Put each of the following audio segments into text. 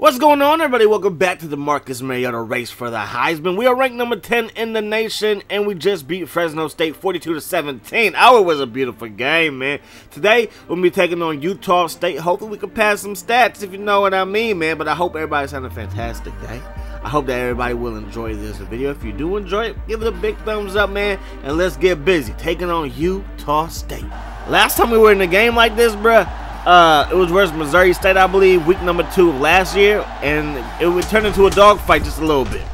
What's going on, everybody? Welcome back to the Marcus Mariota race for the Heisman. We are ranked number 10 in the nation, and we just beat Fresno State 42 to 17. Our was a beautiful game, man. Today, we'll be taking on Utah State. Hopefully, we can pass some stats, if you know what I mean, man. But I hope everybody's having a fantastic day. I hope that everybody will enjoy this video. If you do enjoy it, give it a big thumbs up, man. And let's get busy taking on Utah State. Last time we were in a game like this, bruh, uh, it was versus Missouri State, I believe, week number two last year, and it would turn into a dogfight just a little bit.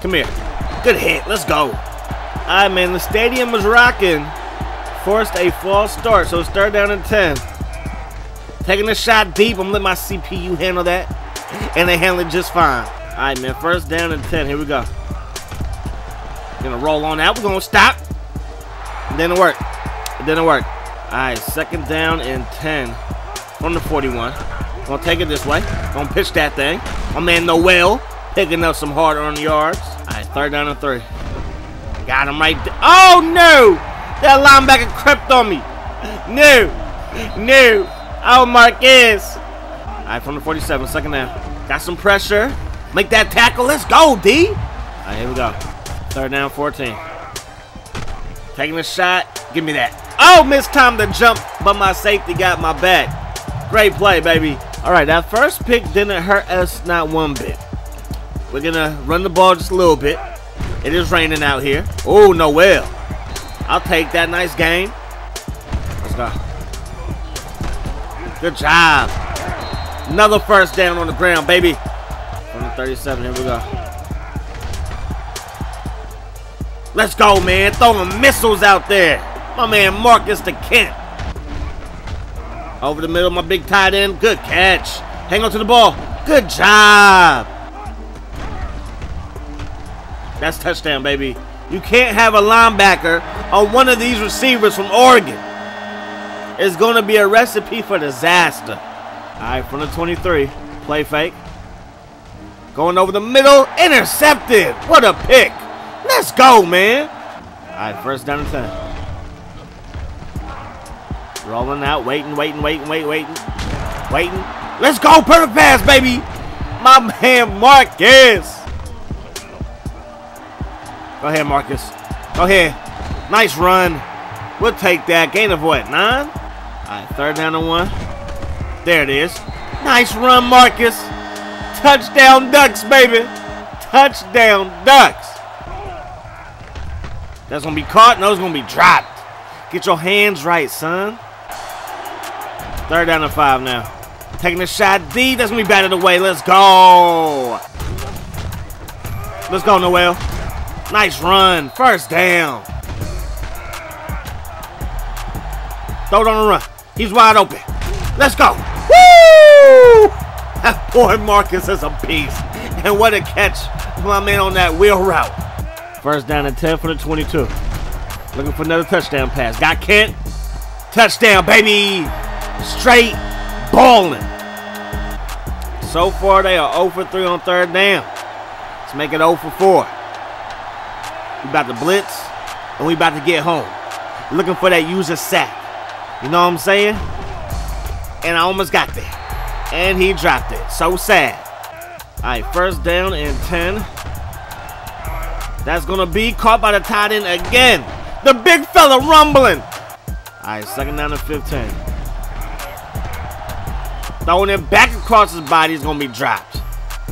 Come here. Good hit. Let's go. All right, man. The stadium was rocking. Forced a false start, so it's third down and 10. Taking a shot deep. I'm letting my CPU handle that, and they handle it just fine. All right, man. First down and 10. Here we go. Gonna roll on out. We're gonna stop. It didn't work. It didn't work. Alright, second down and 10 from the 41. Gonna take it this way. Gonna pitch that thing. My man Noel picking up some hard earned yards. Alright, third down and three. Got him right there. Oh no! That linebacker crept on me. No. No. Oh, Marquez. Alright, from the 47, second down. Got some pressure. Make that tackle. Let's go, D. Alright, here we go. Third down, 14. Taking a shot. Give me that. Oh, missed time to jump, but my safety got my back. Great play, baby. All right, that first pick didn't hurt us not one bit. We're going to run the ball just a little bit. It is raining out here. Oh, Noel. I'll take that nice game. Let's go. Good job. Another first down on the ground, baby. From the 37, here we go. Let's go, man. Throwing missiles out there. My man Marcus the Kent. Over the middle, my big tight end. Good catch. Hang on to the ball. Good job. That's touchdown, baby. You can't have a linebacker on one of these receivers from Oregon. It's going to be a recipe for disaster. All right, from the 23. Play fake. Going over the middle. Intercepted. What a pick. Let's go, man. All right, first down and 10. Rolling out, waiting, waiting, waiting, waiting, waiting. Waiting. Let's go, perfect pass, baby. My man Marcus. Go ahead, Marcus. Go ahead. Nice run. We'll take that. Gain of what, nine? All right, third down and one. There it is. Nice run, Marcus. Touchdown Ducks, baby. Touchdown Ducks. That's going to be caught, and those going to be dropped. Get your hands right, son. Third down and five now. Taking a shot D. That's going to be batted away. Let's go. Let's go, Noel. Nice run. First down. Throw it on the run. He's wide open. Let's go. Woo! That boy Marcus is a beast. And what a catch my man on that wheel route. First down and 10 for the 22. Looking for another touchdown pass. Got Kent. Touchdown, baby. Straight balling. So far, they are 0 for 3 on third down. Let's make it 0 for 4. We about to blitz, and we about to get home. Looking for that user sack. You know what I'm saying? And I almost got there. And he dropped it. So sad. All right, first down and 10. That's going to be caught by the tight end again. The big fella rumbling. All right, second down and 15. Throwing it back across his body is going to be dropped.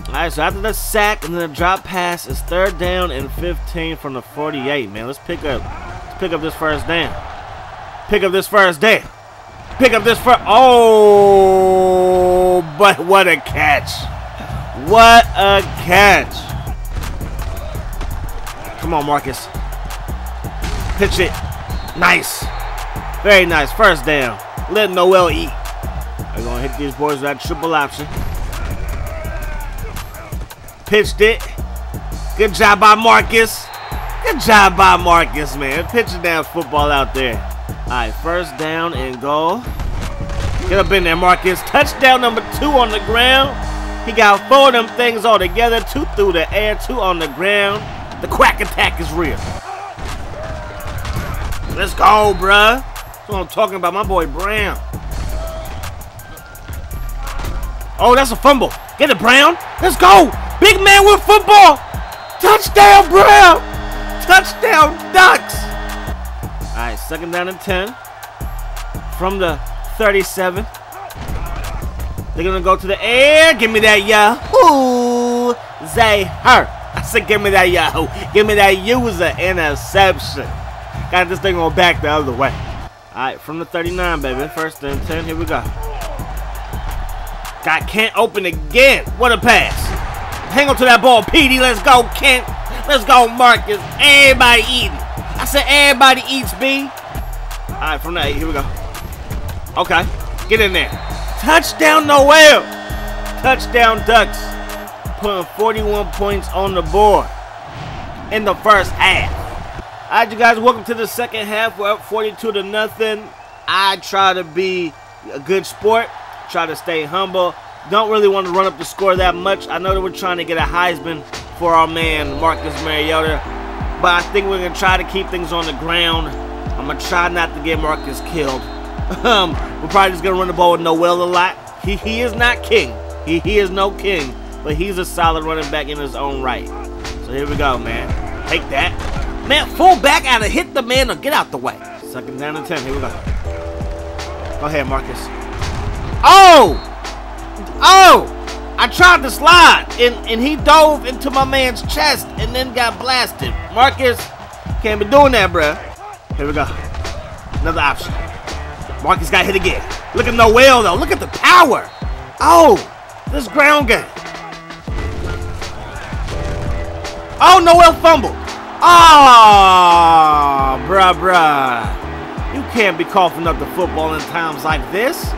All right, so after the sack and then the drop pass, it's third down and 15 from the 48, man. Let's pick up, let's pick up this first down. Pick up this first down. Pick up this first. Oh, but what a catch. What a catch. Come on, Marcus. Pitch it. Nice. Very nice. First down. Let Noel eat. These boys with triple option. Pitched it. Good job by Marcus. Good job by Marcus, man. Pitching that football out there. All right, first down and goal. Get up in there, Marcus. Touchdown number two on the ground. He got four of them things all together. Two through the air, two on the ground. The quack attack is real. Let's go, bruh. That's what I'm talking about, my boy Brown. Oh, that's a fumble. Get it, Brown. Let's go. Big man with football. Touchdown, Brown. Touchdown, Ducks. All right, second down and 10 from the 37. They're going to go to the air. Give me that Yahoo. Zay. I said, give me that Yahoo. Give me that user interception. Got this thing on back the other way. All right, from the 39, baby. First and 10. Here we go. Got Kent open again. What a pass. Hang on to that ball, PD. Let's go, Kent. Let's go, Marcus. Everybody eating. I said everybody eats, B. All right, from the 8. Here we go. Okay. Get in there. Touchdown, Noel. Touchdown, Ducks. Putting 41 points on the board in the first half. All right, you guys, welcome to the second half. We're up 42 to nothing. I try to be a good sport, try to stay humble. Don't really want to run up the score that much. I know that we're trying to get a Heisman for our man, Marcus Mariota. But I think we're going to try to keep things on the ground. I'm going to try not to get Marcus killed. Um, we're probably just going to run the ball with Noel a lot. He, he is not king. He, he is no king. But he's a solid running back in his own right. So here we go, man. Take that. Man, full back out of hit the man or get out the way. Second down and 10. Here we go. Go ahead, Marcus. Oh! Oh! I tried to slide, and, and he dove into my man's chest and then got blasted. Marcus, can't be doing that, bruh. Here we go. Another option. Marcus got hit again. Look at Noel, though. Look at the power. Oh, this ground game. Oh, Noel fumbled. Oh, bruh, bruh. You can't be coughing up the football in times like this.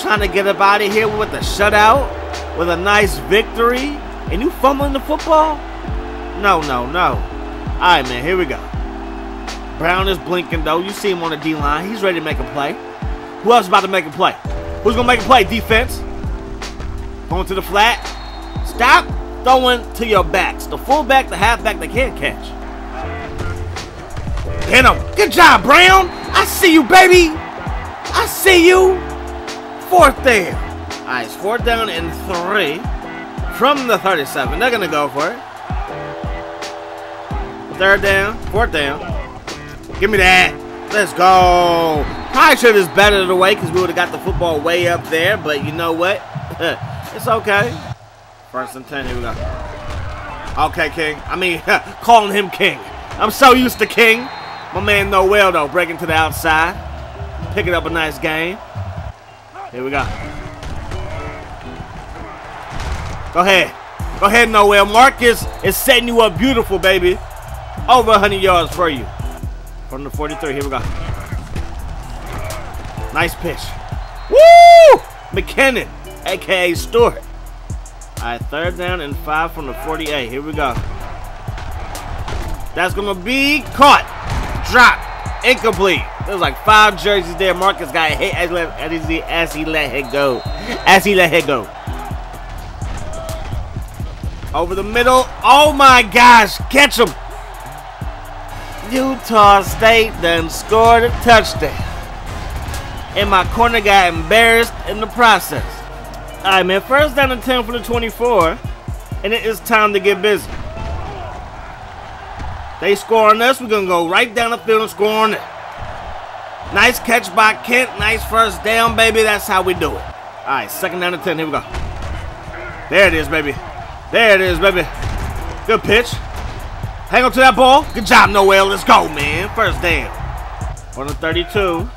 Trying to get up out of here with a shutout, with a nice victory, and you fumbling the football? No, no, no. All right, man, here we go. Brown is blinking, though. You see him on the D-line. He's ready to make a play. Who else about to make a play? Who's going to make a play? Defense. Going to the flat. Stop throwing to your backs. The fullback, the halfback, they can't catch. Hit him. Good job, Brown. I see you, baby. I see you. Fourth down. All right, it's fourth down and three from the 37. They're going to go for it. Third down. Fourth down. Give me that. Let's go. Probably should have just batted it away because we would have got the football way up there. But you know what? it's okay. First and 10. Here we go. Okay, King. I mean, calling him King. I'm so used to King. My man Noel, though, breaking to the outside. Picking up a nice game. Here we go. Go ahead. Go ahead, Noel. Marcus is setting you up beautiful, baby. Over 100 yards for you. From the 43. Here we go. Nice pitch. Woo! McKinnon, a.k.a. Stewart. All right, third down and five from the 48. Here we go. That's going to be caught. Drop. Incomplete. There's like five jerseys there. Marcus got hit as, as, he, let it go. As he let it go. Over the middle. Oh my gosh. Catch him. Utah State then scored a touchdown. And my corner got embarrassed in the process. Alright, man. First down and 10 for the 24. And it is time to get busy. They score on us. We're going to go right down the field and score on it. Nice catch by Kent. Nice first down, baby. That's how we do it. Alright, second down and 10. Here we go. There it is, baby. There it is, baby. Good pitch. Hang on to that ball. Good job, Noel. Let's go, man. First down. On the 32.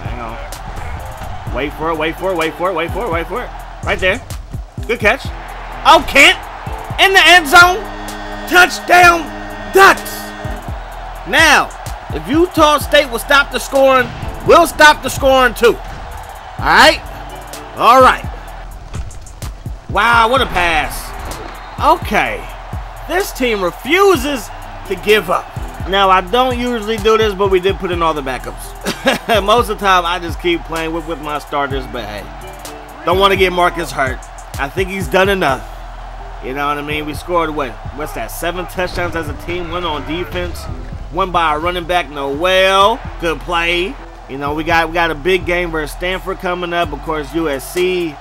Hang on. Wait for it, wait for it, wait for it, wait for it, wait for it. Right there. Good catch. Oh, Kent. In the end zone. Touchdown, Ducks. Now, if Utah State will stop the scoring, we'll stop the scoring too. All right? All right. Wow, what a pass. Okay. This team refuses to give up. Now, I don't usually do this, but we did put in all the backups. Most of the time, I just keep playing with, with my starters, but hey, don't want to get Marcus hurt. I think he's done enough. You know what I mean? We scored, what, what's that, seven touchdowns as a team, one on defense, one by our running back, Noel. Good play. You know, we got we got a big game versus Stanford coming up. Of course, USC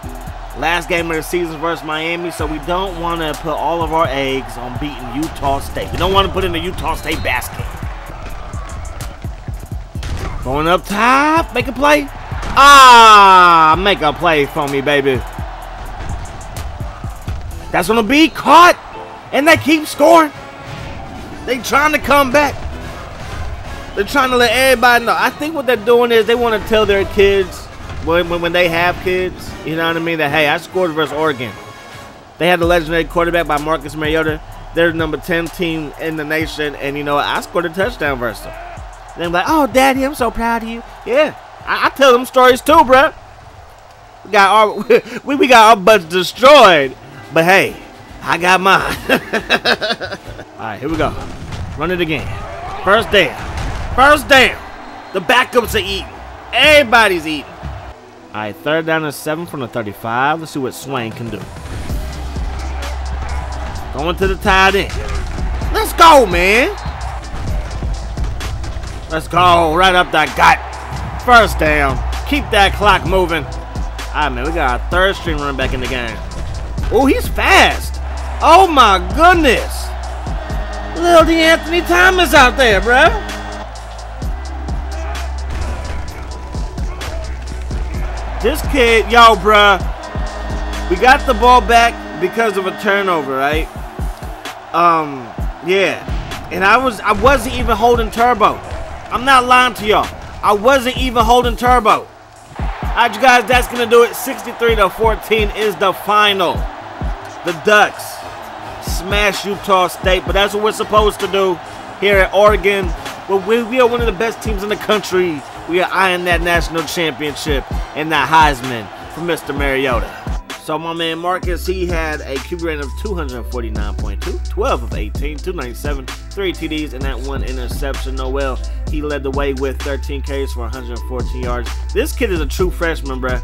Last game of the season versus Miami, so we don't want to put all of our eggs on beating Utah State. We don't want to put in the Utah State basket. Going up top, make a play. Ah, make a play for me, baby. That's gonna be caught, and they keep scoring. They trying to come back. They're trying to let everybody know. I think what they're doing is they want to tell their kids when, when, when they have kids, you know what I mean, that hey, I scored versus Oregon. They had the legendary quarterback by Marcus Mariota. They're the number 10 team in the nation, and you know I scored a touchdown versus them. Then like, oh, Daddy, I'm so proud of you. Yeah, I, I tell them stories too, bro. We got our we, we got our butts destroyed, but hey, I got mine. All right, here we go. Run it again. First down. First down. The backups are eating. Everybody's eating. All right, third down and seven from the 35. Let's see what Swain can do. Going to the tight end. Let's go, man. Let's go. Right up that gut. First down. Keep that clock moving. All right, man. We got our third string running back in the game. Oh, he's fast. Oh, my goodness. Little Anthony Thomas out there, bro. This kid, yo, bruh. We got the ball back because of a turnover, right? Um, yeah. And I was I wasn't even holding turbo. I'm not lying to y'all. I wasn't even holding turbo. Alright, you guys, that's gonna do it. 63 to 14 is the final. The Ducks smash Utah State, but that's what we're supposed to do here at Oregon. Well, we, we are one of the best teams in the country. We are eyeing that national championship and that Heisman for Mr. Mariota. So my man Marcus, he had a QB rating of 249.2, 12 of 18, 297, 3 TDs, and that one interception. Noel, he led the way with 13 Ks for 114 yards. This kid is a true freshman, bruh.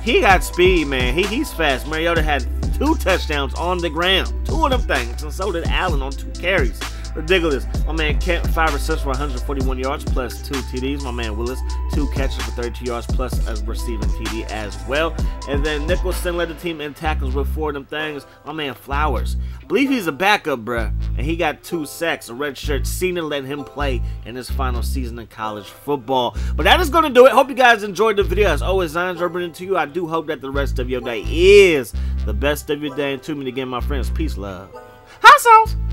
He got speed, man. He, he's fast. Mariota had two touchdowns on the ground. Two of them things. And so did Allen on two carries. Ridiculous. My man Kent, five assists for 141 yards plus two TDs. My man Willis, two catches for 32 yards plus a receiving TD as well. And then Nicholson led the team in tackles with four of them things. My man Flowers. I believe he's a backup, bruh. And he got two sacks. A red shirt senior let him play in his final season in college football. But that is going to do it. Hope you guys enjoyed the video. As always, Zions bringing to you. I do hope that the rest of your day is the best of your day. And to me again, my friends, peace, love. Hot sauce!